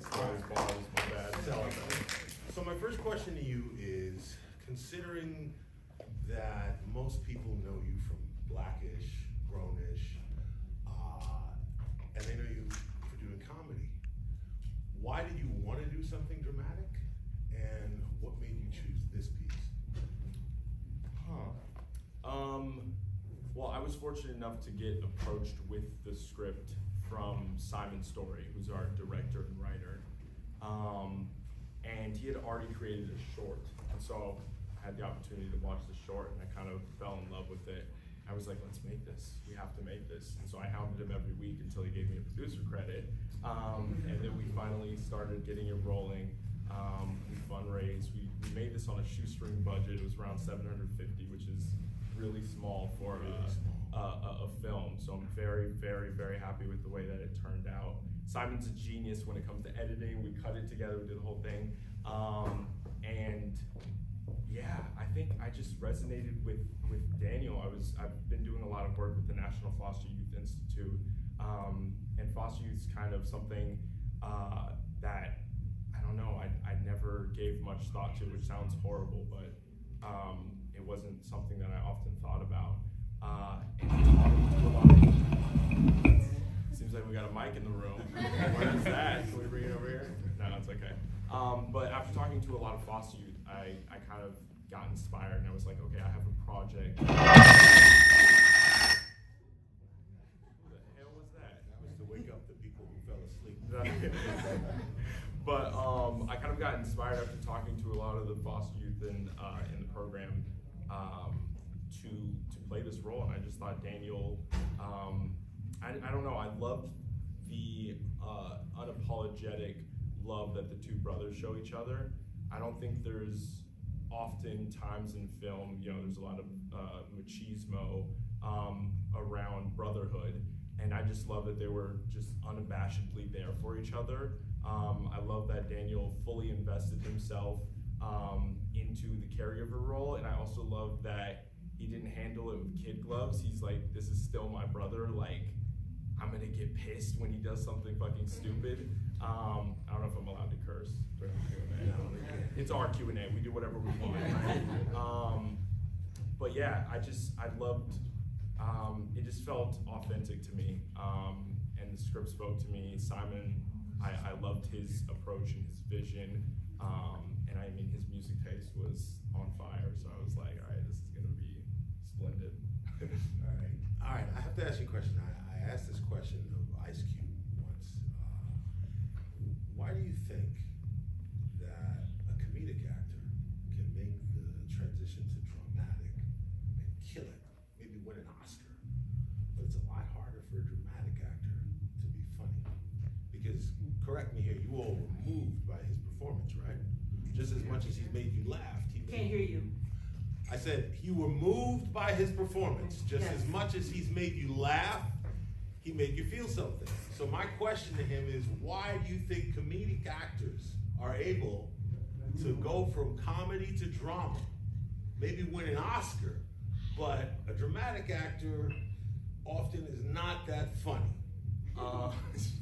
Those bottles, my bad. So, so my first question to you is, considering that most people know you from Blackish, Grownish, uh, and they know you for doing comedy, why did you want to do something dramatic, and what made you choose this piece? Huh. Um, well, I was fortunate enough to get approached with the script from Simon Story, who's our director and writer. Um, and he had already created a short. And so I had the opportunity to watch the short and I kind of fell in love with it. I was like, let's make this. We have to make this. And so I hounded him every week until he gave me a producer credit. Um, and then we finally started getting it rolling. Um, we fundraised. We, we made this on a shoestring budget. It was around 750, which is really small for a, a, a film. So I'm very, very, very happy with the way that it turned out. Simon's a genius when it comes to editing. We cut it together, we did the whole thing. Um, and yeah, I think I just resonated with, with Daniel. I was I've been doing a lot of work with the National Foster Youth Institute, um, and foster youth is kind of something uh, that I don't know. I, I never gave much thought to, which sounds horrible, but um, it wasn't something that I often thought about. Uh, and talking to a lot of- Seems like we got a mic in the room. Where is that? Can we bring it over here? No, it's okay. Um, but after talking to a lot of foster youth, I, I kind of got inspired and I was like, okay, I have a project. Who the hell was that? That was to wake up the people who fell asleep. but um, I kind of got inspired after talking to a lot of the foster youth in, uh, in the program um, to to play this role, and I just thought Daniel. Um, I, I don't know. I loved the uh, unapologetic love that the two brothers show each other. I don't think there's often times in film, you know, there's a lot of uh, machismo um, around brotherhood, and I just love that they were just unabashedly there for each other. Um, I love that Daniel fully invested himself um, into the caregiver role, and I also love that he didn't handle it with kid gloves. He's like, "This is still my brother. Like, I'm gonna get pissed when he does something fucking stupid." Um, I don't know if I'm allowed to curse during the Q&A. No, you can't. It's our Q and A. We do whatever we want. Right? um, but yeah, I just I loved. Um, it just felt authentic to me, um, and the script spoke to me. Simon, I, I loved his approach and his vision, um, and I mean his music taste was on fire. So I was like, all right, this is gonna be splendid. All right, all right. I have to ask you a question. I, I asked this question of Ice Cube once. Uh, why do you think that a comedic actor can make the transition to dramatic and kill it, maybe win an Oscar, but it's a lot harder for a dramatic actor to be funny? Because correct me here, you all were moved by his performance, right? Just as much as he's made you laugh, he Can't hear you. I said you were moved by his performance just Yes. as much as he's made you laugh. He made you feel something. So my question to him is, why do you think comedic actors are able to go from comedy to drama, maybe win an Oscar, but a dramatic actor often is not that funny? Uh,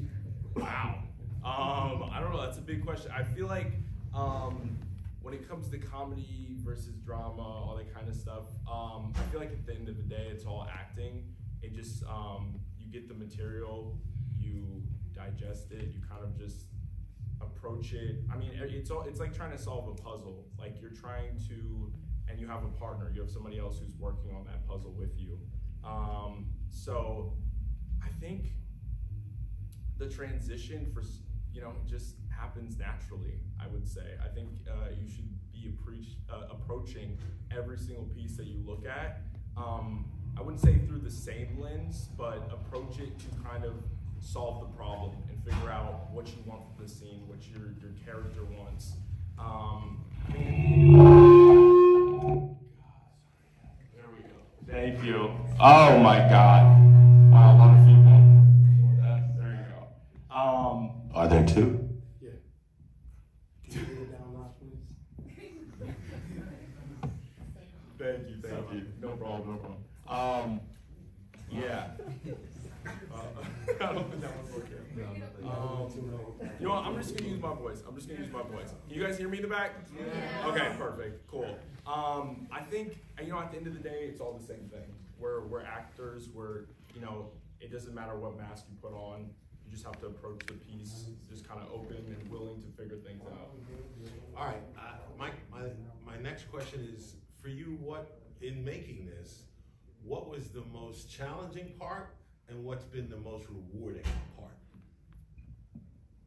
wow. Um, I don't know. That's a big question. I feel like um, when it comes to comedy versus drama, all that kind of stuff, um, I feel like at the end of the day, it's all acting. It just um, you get the material, you digest it, you kind of just approach it. I mean, it's all it's like trying to solve a puzzle. Like you're trying to, and you have a partner. You have somebody else who's working on that puzzle with you. Um, so I think the transition for you know just happens naturally. I would say. I think uh, you should be uh, approaching every single piece that you look at. Um, I wouldn't say through the same lens, but approach it to kind of solve the problem and figure out what you want from the scene, what your your character wants. Um, there we go. Thank you. Oh my God. Wow, Are there two? Yeah. Can you get it down loud, please? Thank you, thank you. No problem, no problem. Um, yeah. Uh, I don't think that one's working. Um, you know what? I'm just gonna use my voice. I'm just gonna use my voice. Can you guys hear me in the back? Yeah. Okay, perfect, cool. Um, I think you know at the end of the day, it's all the same thing. We're we're actors. We're you know it doesn't matter what mask you put on. You just have to approach the piece just kind of open and willing to figure things out. All right, uh, my, my, my next question is, for you, what, in making this, what was the most challenging part and what's been the most rewarding part?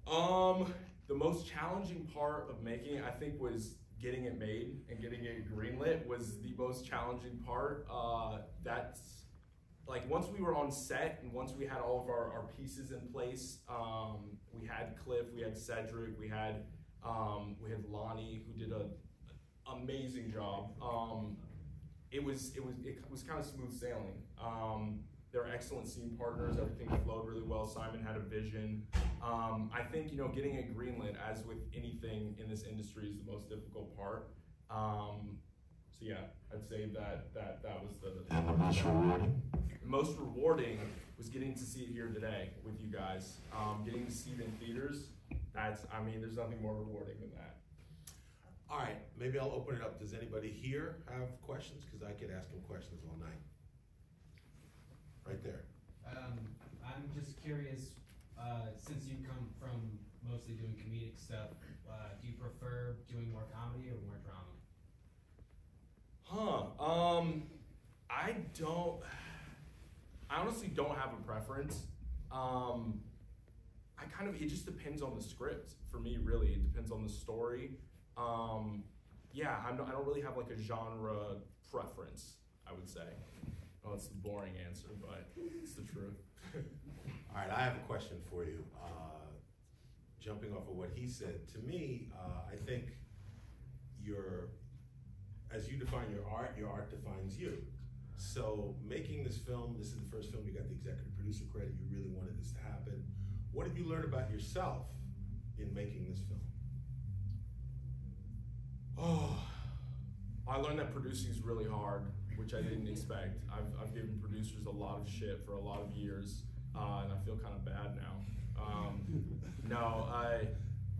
Um, the most challenging part of making it, I think, was getting it made and getting it greenlit was the most challenging part. Uh, that's like once we were on set and once we had all of our, our pieces in place, um, we had Cliff, we had Cedric, we had um, we had Lonnie who did a amazing job. Um, it was it was it was kind of smooth sailing. Um, they're excellent scene partners. Everything flowed really well. Simon had a vision. Um, I think you know getting it greenlit, as with anything in this industry, is the most difficult part. So yeah, I'd say that that that was the And the most rewarding? most rewarding was getting to see it here today with you guys. Um, getting to see it in theaters. That's I mean, there's nothing more rewarding than that. All right, maybe I'll open it up. Does anybody here have questions? Because I could ask them questions all night. Right there. Um, I'm just curious, uh, since you come from mostly doing comedic stuff, uh, do you prefer doing more comedy or more drama? Huh. Um, I don't. I honestly don't have a preference. Um, I kind of. It just depends on the script for me. Really, it depends on the story. Um, yeah, I'm, not- I don't really have like a genre preference. I would say. Well, it's the boring answer, but it's the truth. All right, I have a question for you. Uh, jumping off of what he said, to me, uh, I think your, as you define your art, your art defines you. So making this film, this is the first film you got the executive producer credit. You really wanted this to happen. What did you learn about yourself in making this film? Oh, I learned that producing is really hard, which I didn't expect. I've, I've given producers a lot of shit for a lot of years, uh, and I feel kind of bad now. Um, no, I,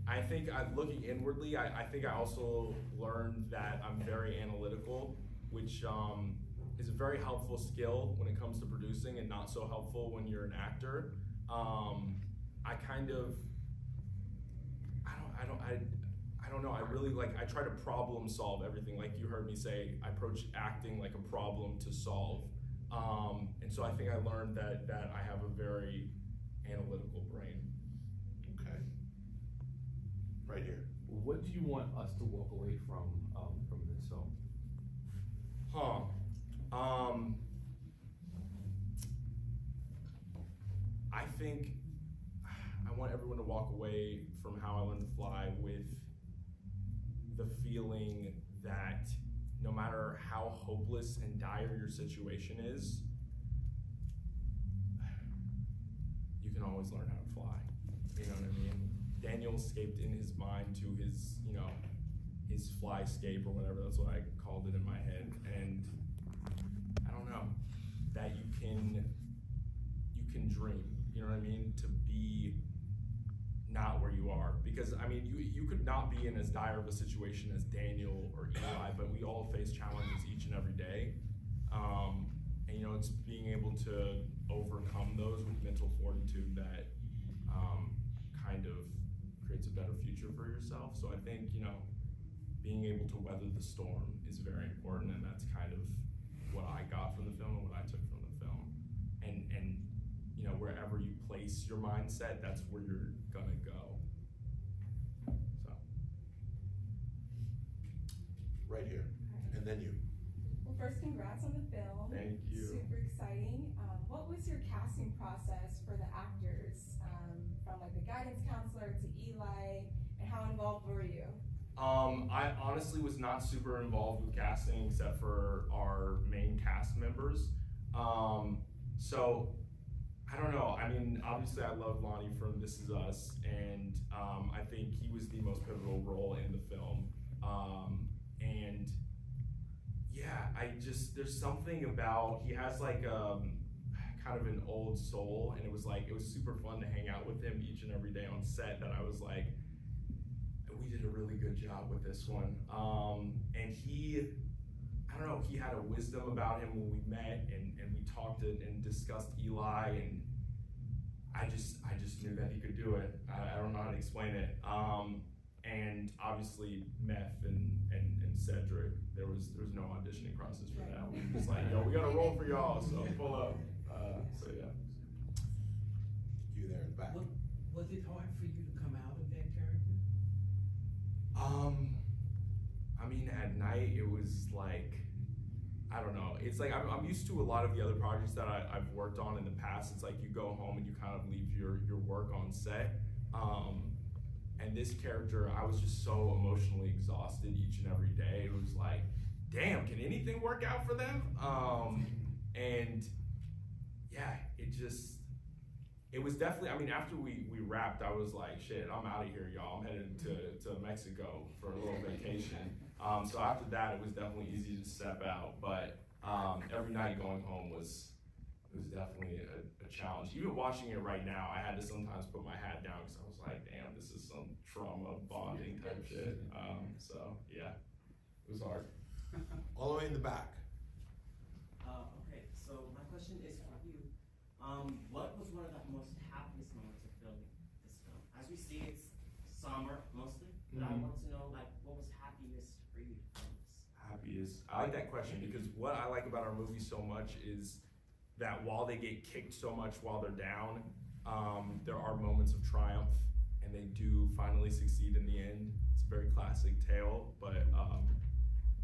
I think I, looking inwardly, I, I think I also learned that I'm very analytical, which um, is a very helpful skill when it comes to producing, and not so helpful when you're an actor. Um, I kind of, I don't, I don't, I. I don't know. I really like. I try to problem solve everything. Like you heard me say, I approach acting like a problem to solve. Um, and so I think I learned that that I have a very analytical brain. Okay. Right here. What do you want us to walk away from um, from this film? Huh. Um. I think I want everyone to walk away from how I learned to fly with the feeling that no matter how hopeless and dire your situation is, you can always learn how to fly. You know what I mean? Daniel escaped in his mind to his, you know, his fly escape or whatever. That's what I called it in my head. And don't know that you can you can dream. You know what I mean? To be not where you are because I mean you you could not be in as dire of a situation as Daniel or Eli, but we all face challenges each and every day. Um, and you know it's being able to overcome those with mental fortitude that um, kind of creates a better future for yourself. So I think you know being able to weather the storm is very important, and that's kind of what I got from the film and what I took from the film. And and you know wherever you place your mindset, that's where you're gonna go. So Right here. And then you. Well, first, congrats on the film. Thank you. Super exciting. Um, what was your casting process for the actors, um, from like the guidance counselor to Eli, and how involved were you? Um, I honestly was not super involved with casting except for our main cast members. Um, so I don't know. I mean, obviously, I love Lonnie from This Is Us, and um, I think he was the most pivotal role in the film. Um, and yeah, I just there's something about he has like um, kind of an old soul, and it was like it was super fun to hang out with him each and every day on set. That I was like, we did a really good job with this one. Um, and he, I don't know, he had a wisdom about him when we met, and and we talked and, and discussed Eli, and I just I just knew that he could do it. I, I don't know how to explain it. Um, and obviously Meth and, and, and Cedric, there was there was no auditioning process for that. We were just like, yo, we got a roll for y'all, so pull up. Uh, so yeah. You there in the back. What, was it hard for you Um, I mean, at night it was like, I don't know. It's like I'm, I'm used to a lot of the other projects that I, I've worked on in the past. It's like you go home and you kind of leave your your work on set. Um, and this character, I was just so emotionally exhausted each and every day. It was like, damn, can anything work out for them? Um, and yeah, it just it was definitely i mean after we we wrapped i was like shit i'm out of here y'all. I'm headed to, to mexico for a little vacation. Um, so after that it was definitely easy to step out. But um, every night going home was it was definitely a, a challenge. Even watching it right now i had to sometimes put my hat down because i was like damn this is some trauma bonding type shit. Um, so yeah it was hard. All the way in the back. Uh, okay, so my question is for you. Um, what was one of the most happiest moments of filming this film? As we see, it's summer mostly, but I Mhm. want to know, like, what was happiest for you to film this? happiest? I like that question because what I like about our movie so much is that while they get kicked so much while they're down, um, there are moments of triumph and they do finally succeed in the end. It's a very classic tale, but um,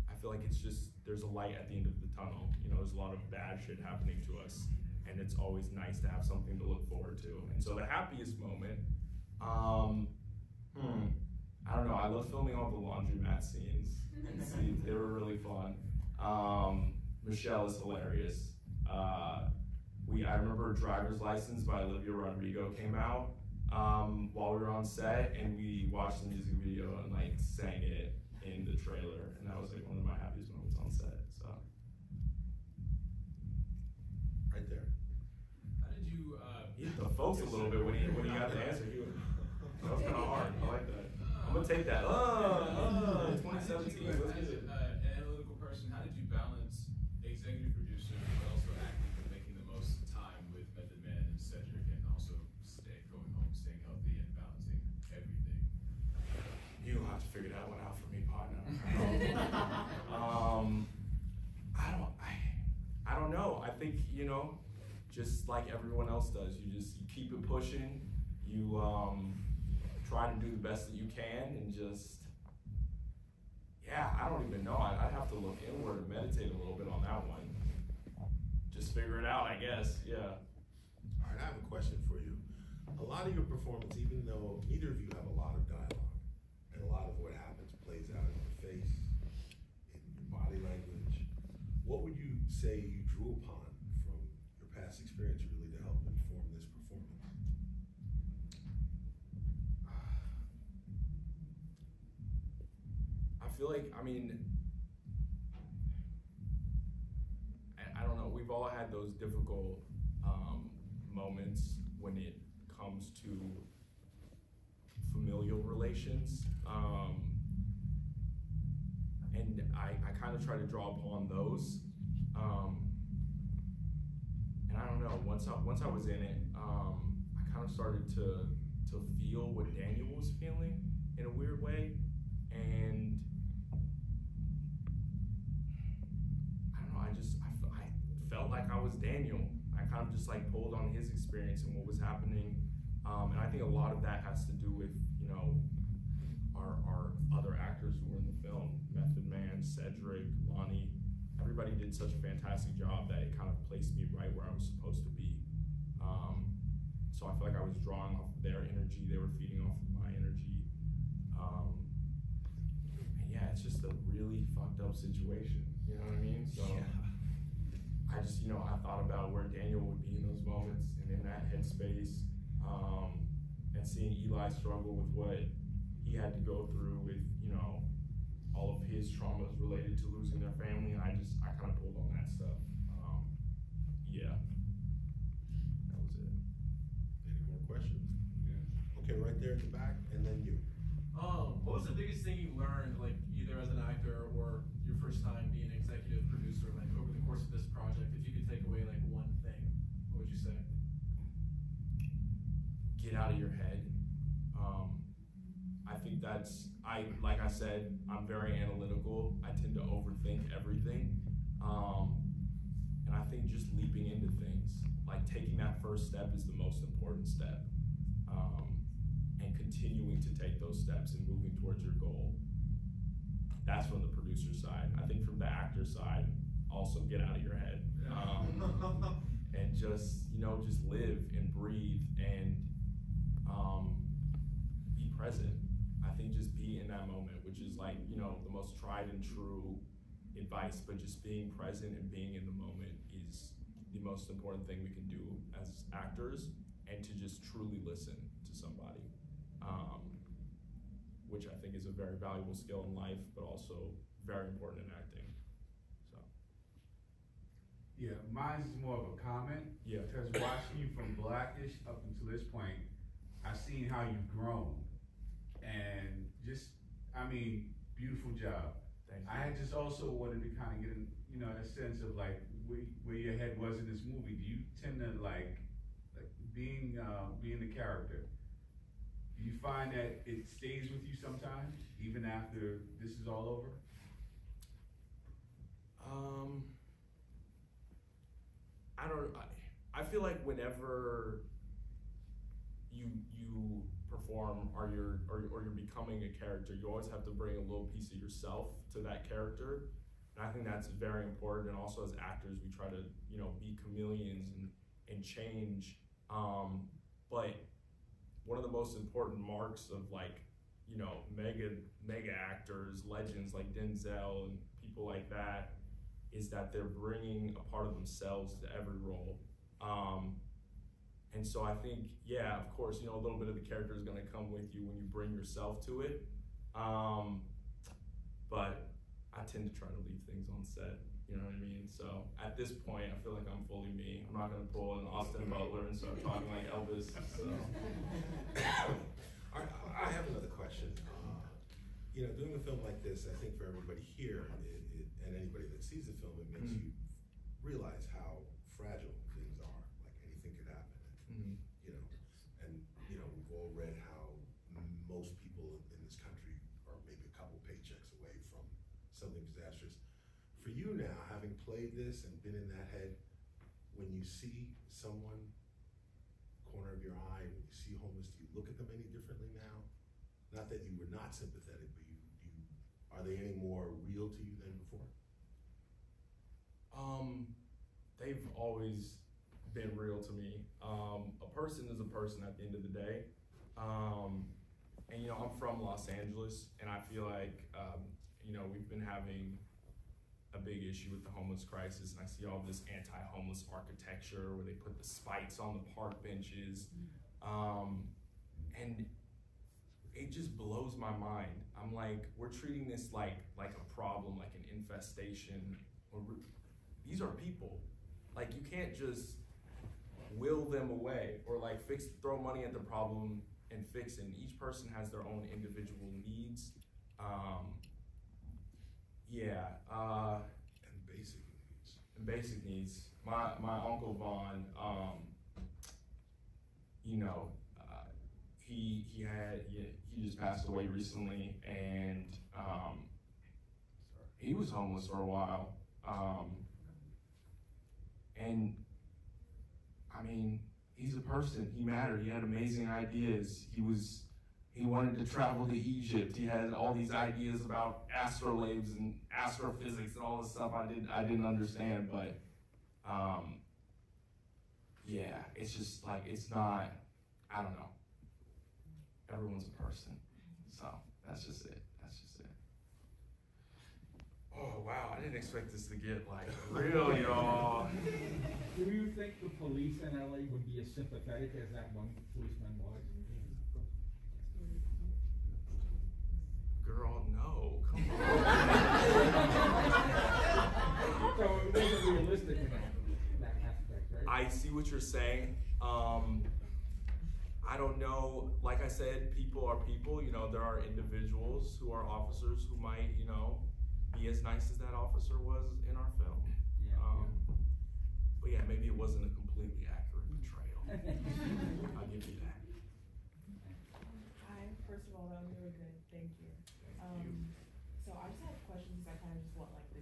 I feel like it's just there's a light at the end of the tunnel. You know, there's a lot of bad shit happening to us, and it's always nice to have something to look forward to. And so the happiest moment, um, hmm, I don't know. I love filming all the laundromat scenes. scenes. They were really fun. Um, Michelle is hilarious. Uh, we I remember Driver's License by Olivia Rodrigo came out um, while we were on set, and we watched the music video and like sang it in the trailer, and that was like one of my happiest moments on set. So Right there. How did you, uh, he hit the folks a little bit when he when he got the answer. He was, that was kind of hard. I like that. I'm gonna take that. Oh, oh 2017. Let's as get it. uh, an analytical person, how did you balance executive producer, but also acting and making the most time with Method Man and Cedric, and also stay, going home, staying healthy, and balancing everything? You don't have to figure that one out for me, partner. um, I don't. I, I don't know. I think you know, just like everyone else does, you just you keep it pushing. You um, try to do the best that you can, and just yeah. I don't even know. I, I'd have to look inward and meditate a little bit on that one. Just figure it out, I guess. Yeah. All right, I have a question for you. A lot of your performance, even though neither of you have a lot of dialogue, and a lot of what happens plays out in your face, in your body language, what would you say you drew upon from your past experience really to help inform this performance? I feel like, I mean, I, I don't know, we've all had those difficult um, moments when it comes to familial relations. Um, and I, I kind of try to draw upon those. Um, I don't know, once I, once I was in it, um, I kind of started to, to feel what Daniel was feeling in a weird way. And I don't know. I just I, felt like I was Daniel. I kind of just like pulled on his experience and what was happening, um, and I think a lot of that has to do with you know our our other actors who were in the film, Method Man, Cedric, Lonnie. Everybody did such a fantastic job that it kind of placed me right where I was supposed to be. Um, so I feel like I was drawing off their energy. They were feeding off of my energy. Um, yeah, it's just a really fucked up situation. You know what I mean? So I just, you know, I thought about where Daniel would be in those moments and in that headspace, um, and seeing Eli struggle with what he had to go through with, you know, all of his traumas related to losing their family. And I just, I kind of pulled on that stuff. Um, yeah. question? Okay, right there at the back, and then you. Um, what was the biggest thing you learned, like either as an actor or your first time being an executive producer, like over the course of this project? If you could take away like one thing, what would you say? get out of your head. Um, I think that's I like I said, I'm very analytical. I tend to overthink everything. Um, and I think just leaping into things, like taking that first step is the most important step. Um, and continuing to take those steps and moving towards your goal. That's from the producer side. I think from the actor side, also get out of your head. Um, and just, you know, just live and breathe and um, be present. I think just be in that moment, which is like, you know, the most tried and true advice, but just being present and being in the moment is the most important thing we can do as actors and to just truly listen to somebody, um, which I think is a very valuable skill in life, but also very important in acting. So, Yeah, mine's is more of a comment. Yeah. Because watching you from Blackish up until this point, I've seen how you've grown. And just, I mean, beautiful job. thank you. I just also wanted to kind of get, in, you know, a sense of like where, where your head was in this movie. Do you tend to like, like being, uh, being the character? Do you find that it stays with you sometimes, even after this is all over? Um, I don't. I, I feel like whenever you you perform or you're or, or you're becoming a character, you always have to bring a little piece of yourself to that character, and I think that's very important. And also as actors, we try to you know be chameleons and and change. Um, but one of the most important marks of like you know mega mega actors, legends like Denzel and people like that is that they're bringing a part of themselves to every role. Um, and so I think, yeah, of course, you know, a little bit of the character is going to come with you when you bring yourself to it. Um, but I tend to try to leave things on set. You know what I mean? So at this point, I feel like I'm fully me. I'm not going to pull an Austin Butler and start talking like Elvis. So. I I have another question. Uh, You know, doing a film like this, I think for everybody here, it, it, and anybody that sees the film, it makes Mhm. you realize how fragile things are. Like anything could happen. Mhm. You know, and you know, we've all read how m- most people in this country are maybe a couple paychecks away from something disastrous. For you now, having played this and been in that head, when you see someone corner of your eye, when you see homeless, do you look at them any differently now? Not that you were not sympathetic, but you, you are they any more real to you than before? Um, they've always been real to me. Um, a person is a person at the end of the day. Um, and you know, I'm from Los Angeles, and I feel like um, you know we've been having a big issue with the homeless crisis, and I see all this anti-homeless architecture where they put the spikes on the park benches, um, and it just blows my mind. I'm like, we're treating this like like a problem, like an infestation. These are people. Like you can't just will them away or like fix throw money at the problem and fix it. And each person has their own individual needs. Um, yeah. Uh, And basic needs. and basic needs. My my uncle Vaughn, um, you know, uh, he he had he, he just passed away recently, and um, he was homeless for a while. Um, and I mean, he's a person. He mattered. He had amazing ideas. He was he wanted to travel to Egypt. He had all these ideas about astrolabes and astrophysics and all this stuff I didn't I didn't understand, but um, yeah, it's just like it's not. I don't know. Everyone's a person, so that's just it. That's just it. Oh wow, I didn't expect this to get like real, y'all. Do you think the police in LA would be as sympathetic as that one policeman was? Girl, no, come on. So it wasn't realistic in that, that aspect, right? I see what you're saying. Um, I don't know. Like I said, people are people. You know, there are individuals who are officers who might, you know, be as nice as that officer was in our film. Yeah. Um, but yeah, maybe it wasn't a completely accurate portrayal. I'll give you that. Hi, first of all, that was really good, thank you. Thank Um, you. so I just have questions, I kind of just want like the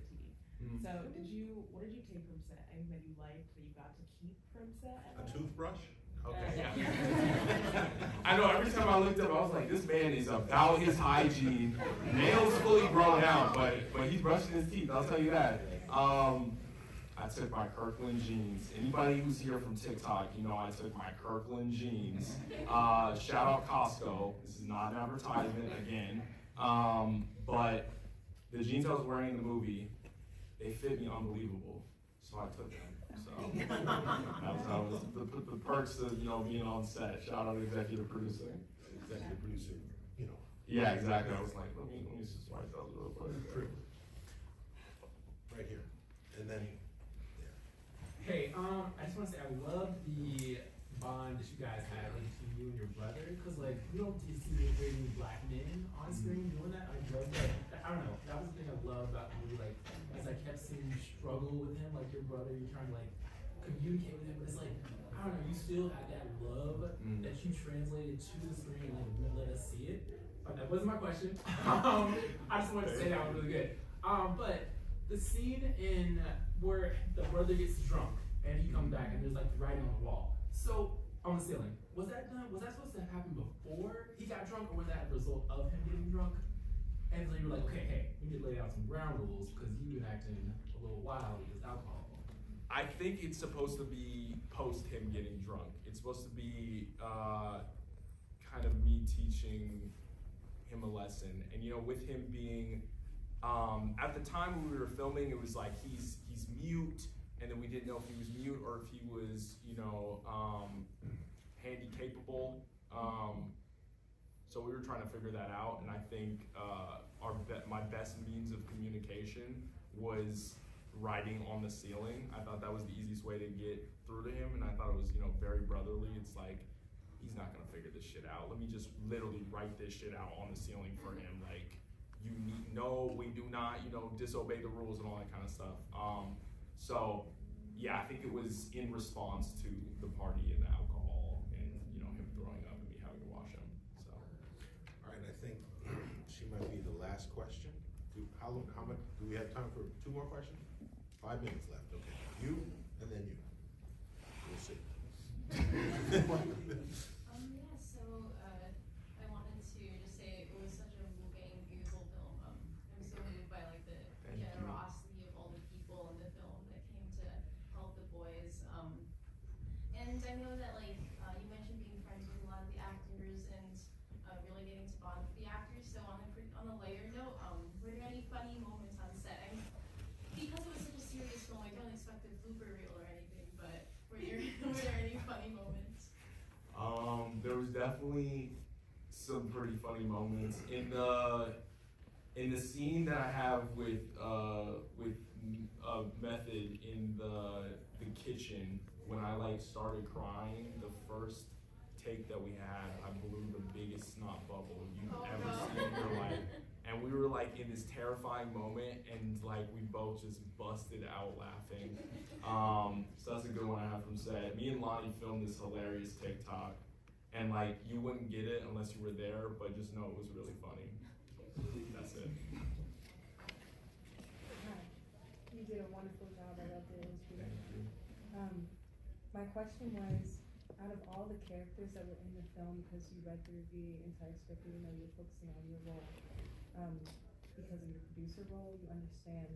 tea. Mhm. So did you, what did you take from set, anything that you liked, that you got to keep from set? A toothbrush? Okay, yeah. I know every time I looked up, I was like, this man is about his hygiene. Nails fully grown out, but but he's brushing his teeth, I'll tell you that. Um, I took my Kirkland jeans. Anybody who's here from TikTok, you know I took my Kirkland jeans. Uh, shout out Costco. This is not an advertisement again. Um, but the jeans I was wearing in the movie, they fit me unbelievable. So I took them. So that was, that was the, the, the perks of you know being on set. Shout out executive producing. Executive producer, you know. Yeah, exactly. I was like, let me let me just swipe those real quick. Right here. And then, Hey, um, I just want to say I love the bond that you guys have like, between you and your brother, because like we don't see very many black men on screen doing that. I love that. I don't know. That was the thing I love about the movie. Like as I kept seeing you struggle with him, like your brother, you're trying to like communicate with him, but it's like I don't know. You still had that love Mm. that you translated to the screen, like let us see it. But that wasn't my question. um, I just wanted to say that was really good. Um, but the scene in where the brother gets drunk and he comes back and there's like writing on the wall. So on the ceiling, was that done? Was that supposed to have happened before he got drunk, or was that a result of him getting drunk? And so you were like, okay, hey, we need to lay out some ground rules because you've been acting little this alcohol. I think it's supposed to be post him getting drunk. It's supposed to be uh, kind of me teaching him a lesson. And you know, with him being um, at the time when we were filming, it was like he's he's mute, and then we didn't know if he was mute or if he was you know um, handy capable. Um, so we were trying to figure that out, and I think uh, our be- my best means of communication was writing on the ceiling. I thought that was the easiest way to get through to him, and I thought it was you know very brotherly. It's like he's not gonna figure this shit out. Let me just literally write this shit out on the ceiling for him. Like you need no, we do not you know disobey the rules and all that kind of stuff. Um, so yeah, I think it was in response to the party and the alcohol and you know him throwing up and me having to wash him. So. all right, I think she might be the last question. Do, how, how much, do we have time for two more questions? Five minutes left, okay. You, and then you. We'll see. Um, yeah, so, uh, I wanted to just say it was such a moving, beautiful film. Um, I'm so moved by like the Thank you. generosity of all the people in the film that came to help the boys. Um, and I know that like, uh, you mentioned being friends with a lot of the actors and, uh, really getting to bond with the actors. So on a, pre- on a lighter note, um, were there any funny moments on set? I mean, because it was such a serious film, I don't expect a blooper reel or anything, but were there, were there any funny moments? Um, there was definitely some pretty funny moments in the in the scene that I have with uh, with uh, Method in the the kitchen when I like started crying. The first take that we had, I blew the biggest snot bubble you've Oh, ever no. seen in your life. And we were like in this terrifying moment, and like we both just busted out laughing. Um, so that's a good one I have from set. Me and Lonnie filmed this hilarious TikTok, and like you wouldn't get it unless you were there, but just know it was really funny. That's it. You did a wonderful job, I loved it, it was beautiful. Um, my question was, out of all the characters that were in the film, because you read through the entire script, even though you're focusing on your role, um, because of your producer role, you understand,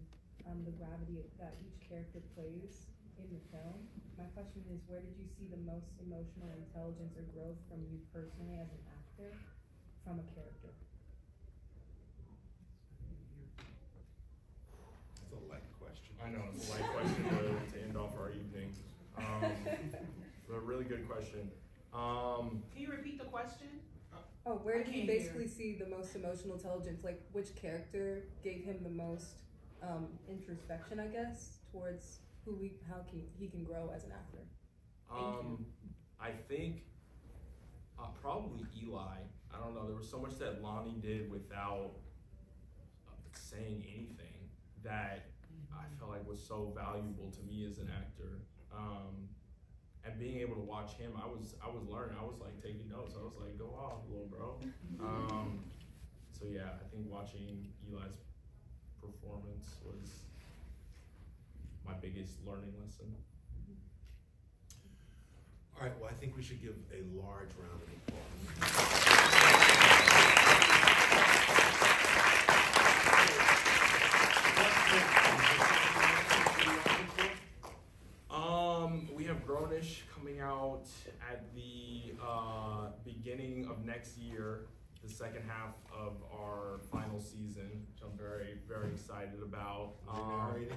um, the gravity that each character plays in the film. My question is, where did you see the most emotional intelligence or growth from you personally as an actor from a character? That's a light question. I know it's a light question to, to end off our evening. Um, but a really good question. Um, Can you repeat the question? Oh, where did you can't hear. basically see the most emotional intelligence? Like, which character gave him the most um, introspection, I guess, towards who we, how can he can grow as an actor? Um, I think, Uh, probably Eli. I don't know. There was so much that Lonnie did without uh, saying anything that I felt like was so valuable to me as an actor. Um, and being able to watch him, I was I was learning. I was like taking notes. I was like, go off, little bro. Um, so yeah, I think watching Eli's performance was my biggest learning lesson. All right, well, I think we should give a large round of applause. Um, we have Grownish coming out at the uh, beginning of next year, the second half of our final season, which I'm very, very excited about. Um,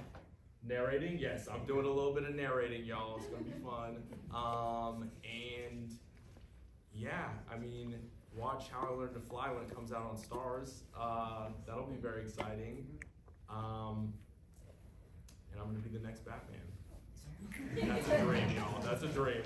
narrating? Yes, I'm doing a little bit of narrating, y'all. It's gonna be fun. Um, and yeah, I mean, watch How I Learned to Fly when it comes out on Starz. Uh, that'll be very exciting. Um, and I'm gonna be the next Batman. That's a dream, y'all. That's a dream.